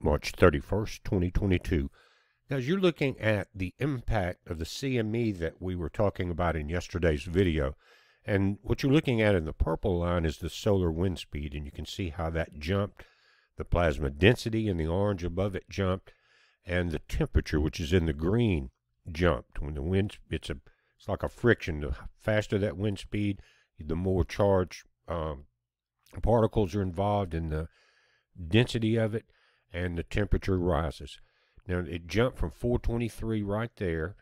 March 31st, 2022. Now, as you're looking at the impact of the CME that we were talking about in yesterday's video, and what you're looking at in the purple line is the solar wind speed, and you can see how that jumped. The plasma density in the orange above it jumped, and the temperature, which is in the green, jumped. When the wind, it's a, it's like a friction. The faster that wind speed, the more charged um, particles are involved in the density of it, and the temperature rises. Now it jumped from 423 right there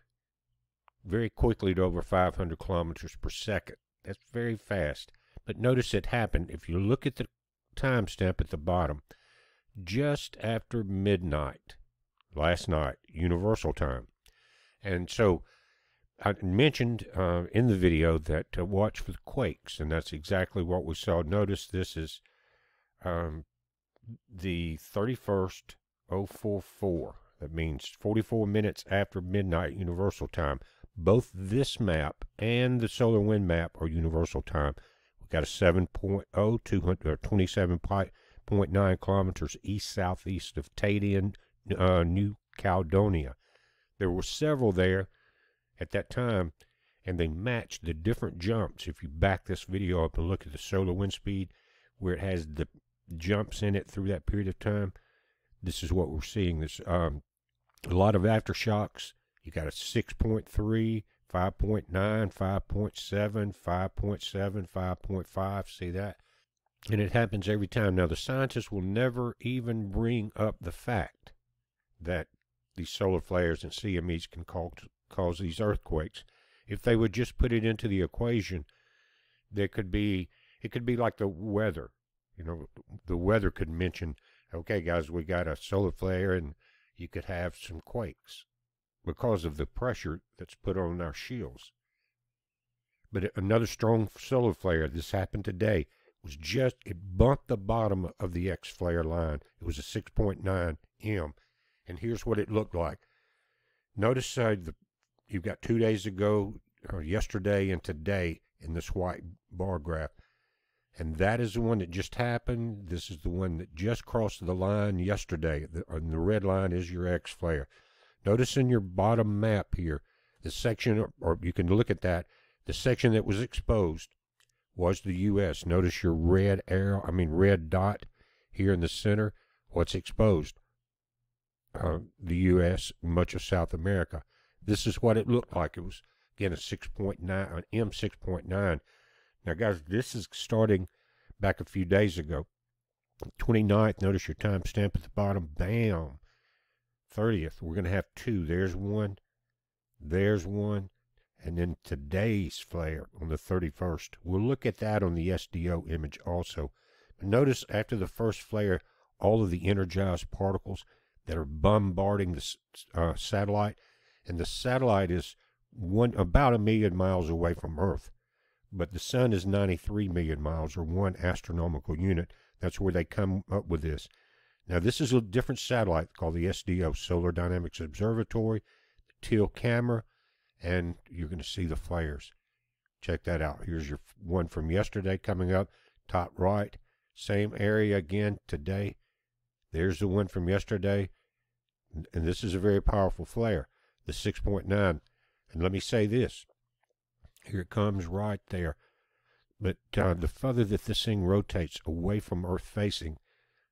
very quickly to over 500 kilometers per second. That's very fast. But notice it happened. If you look at the timestamp at the bottom, just after midnight last night, Universal Time. And so I mentioned uh, in the video that to watch for the quakes, and that's exactly what we saw. Notice this is um, the 31st 044. That means 44 minutes after midnight Universal Time. Both this map and the solar wind map are Universal Time. We've got a 7.0, 27.9 kilometers east southeast of Tadine, uh, New Caledonia. There were several there at that time, and they matched the different jumps. If you back this video up and look at the solar wind speed, where it has the jumps in it through that period of time, this is what we're seeing. This um, a lot of aftershocks. You got a 6.3, 5.9, 5.7, 5.7, 5.5. See that? And it happens every time. Now, the scientists will never even bring up the fact that these solar flares and CMEs can cause, cause these earthquakes. If they would just put it into the equation, there could be, it could be like the weather. You know, the weather could mention, okay, guys, we got a solar flare and you could have some quakes because of the pressure that's put on our shields. But another strong solar flare, this happened today, was just, it bumped the bottom of the X flare line. It was a 6.9 M. And here's what it looked like. Notice uh, the, you've got two days ago, or yesterday and today in this white bar graph. And that is the one that just happened. This is the one that just crossed the line yesterday. The, and the red line is your X flare. Notice in your bottom map here, the section, or you can look at that, the section that was exposed was the U.S. Notice your red arrow, I mean red dot here in the center. What's exposed? Uh, the U.S., much of South America. This is what it looked like. It was, again, a 6.9, an M6.9 now, guys, this is starting back a few days ago. 29th, notice your timestamp at the bottom. Bam. 30th, we're going to have two. There's one. There's one. And then today's flare on the 31st. We'll look at that on the SDO image also. Notice after the first flare, all of the energized particles that are bombarding the uh, satellite. And the satellite is one about a million miles away from Earth but the sun is 93 million miles or one astronomical unit. That's where they come up with this. Now, this is a different satellite called the SDO, Solar Dynamics Observatory, the Teal camera, and you're going to see the flares. Check that out. Here's your one from yesterday coming up, top right. Same area again today. There's the one from yesterday. And this is a very powerful flare, the 6.9. And let me say this here it comes right there. But uh, the further that this thing rotates away from Earth facing,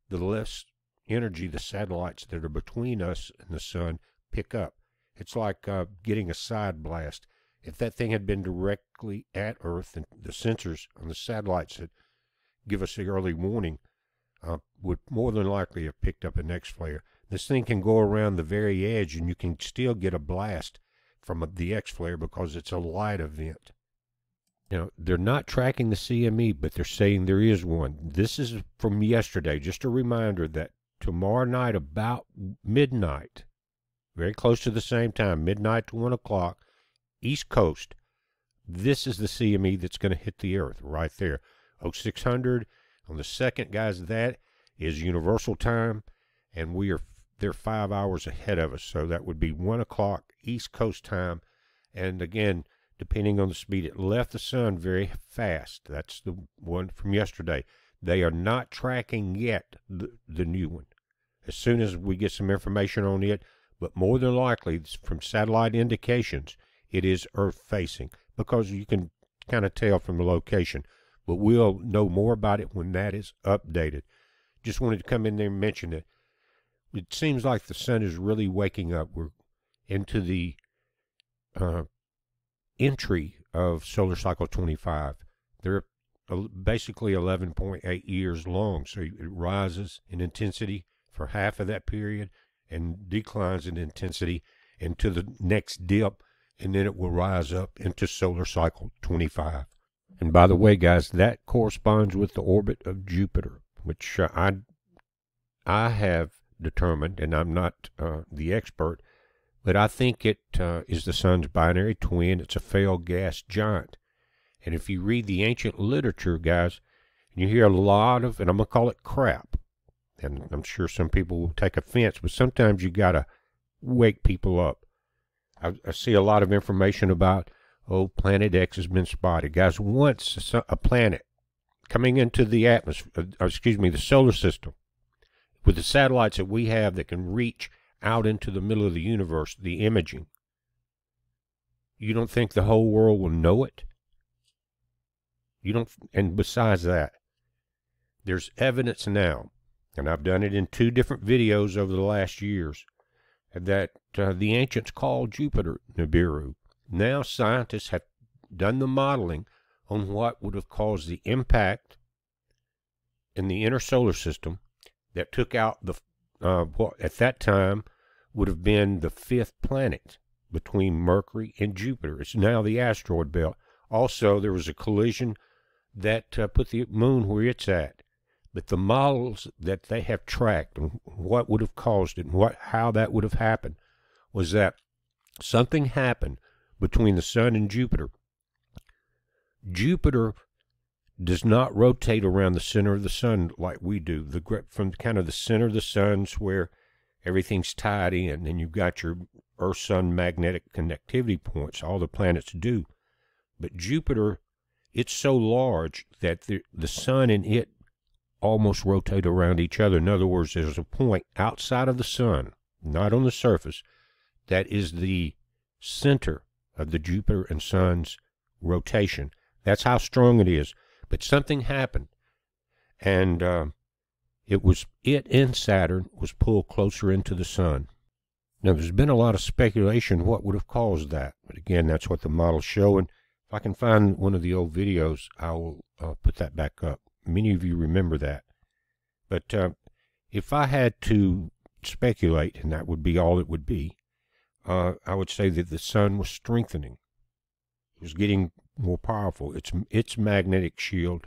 the less energy the satellites that are between us and the sun pick up. It's like uh, getting a side blast. If that thing had been directly at Earth, and the sensors on the satellites that give us the early warning uh, would more than likely have picked up an X flare. This thing can go around the very edge, and you can still get a blast from the X flare because it's a light event. Now, they're not tracking the CME, but they're saying there is one. This is from yesterday. Just a reminder that tomorrow night, about midnight, very close to the same time, midnight to 1 o'clock, East Coast, this is the CME that's going to hit the Earth right there. 0600 on the second, guys, that is universal time, and we are they're five hours ahead of us. So that would be 1 o'clock East Coast time. And again, depending on the speed, it left the sun very fast. That's the one from yesterday. They are not tracking yet the, the new one. as soon as we get some information on it. But more than likely, from satellite indications, it is Earth facing because you can kind of tell from the location. But we'll know more about it when that is updated. Just wanted to come in there and mention it. It seems like the sun is really waking up. We're into the uh, entry of solar cycle 25. They're basically 11.8 years long, so it rises in intensity for half of that period and declines in intensity into the next dip, and then it will rise up into solar cycle 25. And by the way, guys, that corresponds with the orbit of Jupiter, which uh, I I have determined, and I'm not uh, the expert, but I think it uh, is the sun's binary twin. It's a failed gas giant. And if you read the ancient literature, guys, and you hear a lot of, and I'm going to call it crap. And I'm sure some people will take offense, but sometimes you got to wake people up. I, I, see a lot of information about, oh, Planet X has been spotted. Guys, once a, a planet coming into the atmosphere, uh, excuse me, the solar system, with the satellites that we have that can reach out into the middle of the universe, the imaging, you don't think the whole world will know it? You don't, and besides that, there's evidence now, and I've done it in two different videos over the last years, that uh, the ancients called Jupiter Nibiru. Now scientists have done the modeling on what would have caused the impact in the inner solar system that took out the uh, what at that time would have been the fifth planet between Mercury and Jupiter. It's now the asteroid belt. Also, there was a collision that uh, put the moon where it's at. But the models that they have tracked and what would have caused it and what how that would have happened was that something happened between the sun and Jupiter. Jupiter does not rotate around the center of the sun like we do. The grip from kind of the center of the sun's where everything's tied in, and you've got your Earth Sun magnetic connectivity points. All the planets do, but Jupiter, it's so large that the the sun and it almost rotate around each other. In other words, there's a point outside of the sun, not on the surface, that is the center of the Jupiter and Sun's rotation. That's how strong it is. But something happened, and uh, it was it and Saturn was pulled closer into the sun. Now, there's been a lot of speculation what would have caused that, but again, that's what the model's show. And If I can find one of the old videos, I will uh, put that back up. Many of you remember that. But uh, if I had to speculate, and that would be all it would be, uh, I would say that the sun was strengthening. It was getting more powerful. Its its magnetic shield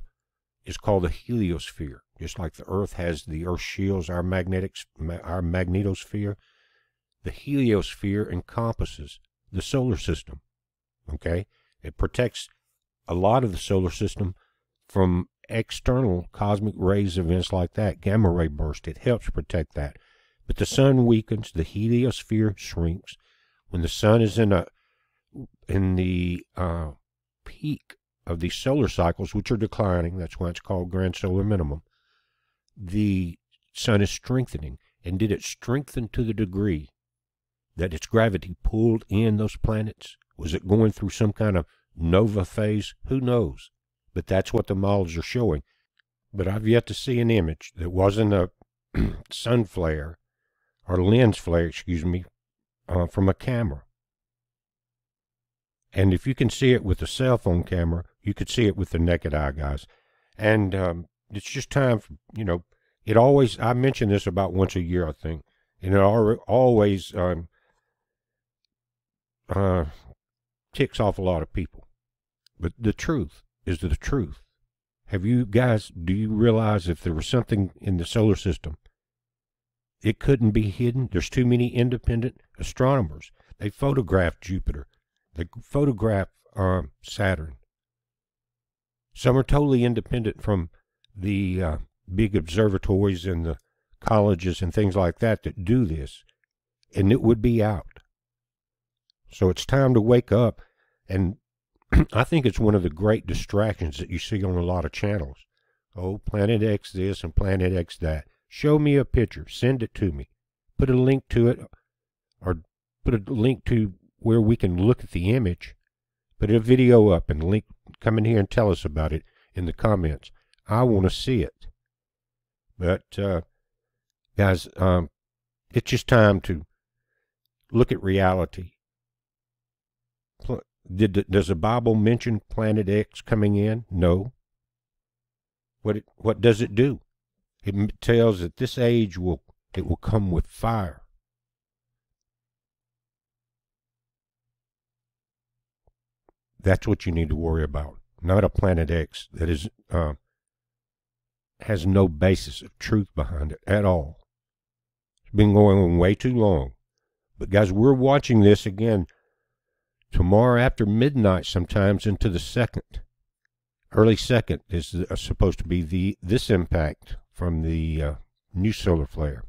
is called the heliosphere. Just like the Earth has the Earth shields, our magnetic our magnetosphere, the heliosphere encompasses the solar system. Okay, it protects a lot of the solar system from external cosmic rays events like that, gamma ray burst. It helps protect that. But the sun weakens, the heliosphere shrinks. When the sun is in a in the uh, peak of these solar cycles, which are declining, that's why it's called grand solar minimum, the sun is strengthening. And did it strengthen to the degree that its gravity pulled in those planets? Was it going through some kind of nova phase? Who knows? But that's what the models are showing. But I've yet to see an image that wasn't a sun flare or lens flare, excuse me, uh, from a camera. And if you can see it with a cell phone camera, you could see it with the naked eye, guys. And um, it's just time, for, you know, it always, I mention this about once a year, I think. And it always um, uh, ticks off a lot of people. But the truth is the truth. Have you guys, do you realize if there was something in the solar system, it couldn't be hidden? There's too many independent astronomers. They photographed Jupiter. They photograph uh, Saturn. Some are totally independent from the uh, big observatories and the colleges and things like that that do this, and it would be out. So it's time to wake up, and I think it's one of the great distractions that you see on a lot of channels. Oh, Planet X this and Planet X that. Show me a picture. Send it to me. Put a link to it or put a link to where we can look at the image. Put a video up and link. Come in here and tell us about it in the comments. I want to see it. But, uh, guys, um, it's just time to look at reality. Did does the Bible mention Planet X coming in? No. What it, what does it do? It tells that this age will it will come with fire. That's what you need to worry about, not a Planet X that is uh, has no basis of truth behind it at all. It's been going on way too long. But guys, we're watching this again tomorrow after midnight, sometimes into the second. Early second is uh, supposed to be the this impact from the uh, new solar flare.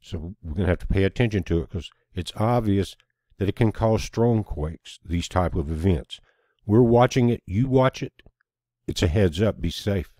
So we're going to have to pay attention to it because it's obvious that it can cause strong quakes, these type of events. We're watching it. You watch it. It's a heads up. Be safe.